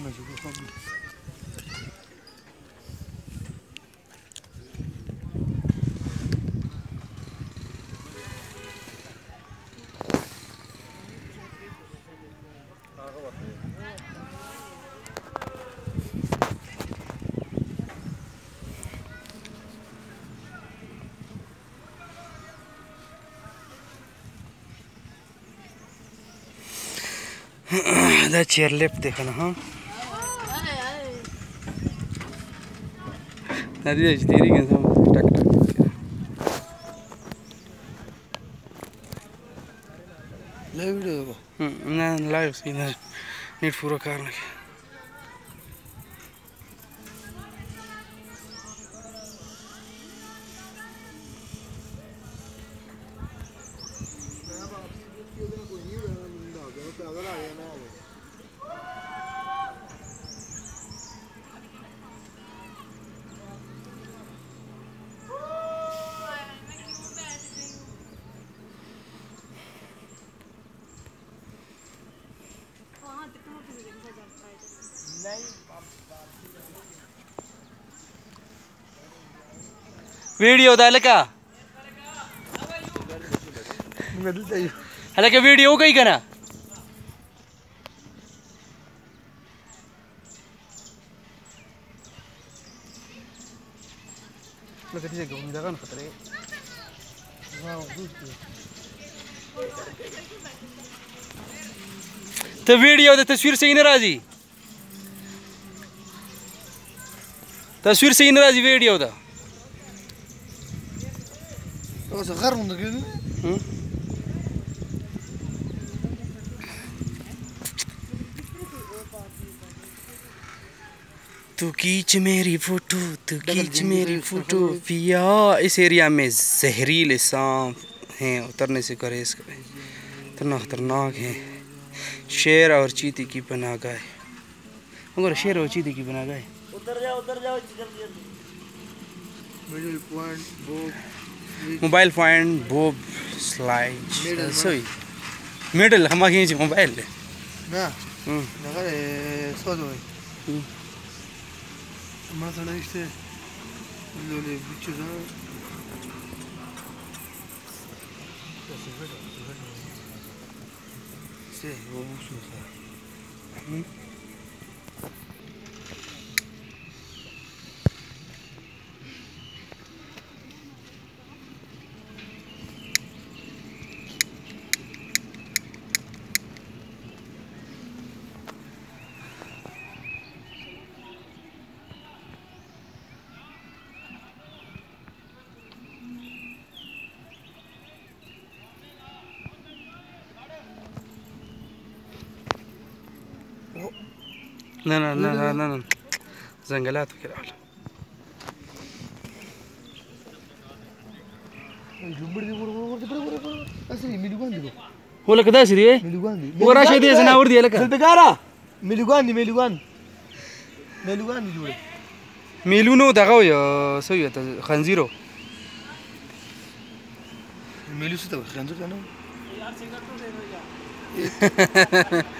ona jogou só دا چیر لیپ دیکھنا ہاں Tadi sendiri kan sama tak tak. Live video ko. Hmm, na live sih na. Need pura karna ke. هلکه video کوي کنه لکه دې کوم دغه تصویر صحیح نه راځي تصویر صحیح نه راځي ویډیو دا؟ کېږي تو کھینچ میری فوٹو تو کھینچ میری فوٹو پیا اس ایریا میں زہریلے سانپ ہیں اترنے سے گریز کریں اتنا خطرناک ہیں شیر اور چیتی کی پناہ گاہ مگر شیر اور چیتی کی پناہ گاہ میډل پوینټ بو موبائل پوائنٹ بوب سلائڈ Middle, سوی میڈل ہما کھینچ موبائل لے نه ہم. دغه سوځ وای Hmm. ما سره نشته لولې بچو دا Sí, vamos a usar. نه نه نه نه نه نه. زنګلات کې راغله ولکه داسې دی و راشه دې. زناور دی لکه. دلتګارا میلوګان دی میلوګان میلوګان دی جوړه میلونو دغه یو سوی ته؟ خنزیرو. میلو څه ته خنزیر نه